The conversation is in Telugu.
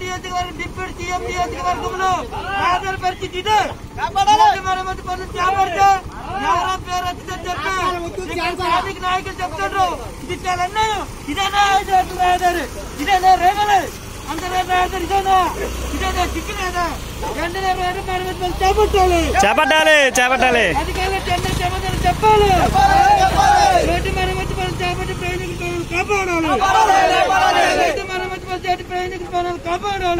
నియోజకవర్గం డిప్యూటీ సీఎం నియోజకవర్గంలో పేదల పరిస్థితి ఇదే. మరమ్మతు పనులు చేపడితే ఎవరో పేరు వచ్చిందని చెప్పి స్థానిక నాయకులు చెప్తారు. ఇది చాలా అన్యాయం ఇదేనా? రేగలే చేపట్టాలి. చేపట్టాలి చెప్పాలి. రోడ్డు మరమ్మతు పనులు చేపట్టి పనులు కాపాడాలి. రోడ్డు మరమ్మతు పనులు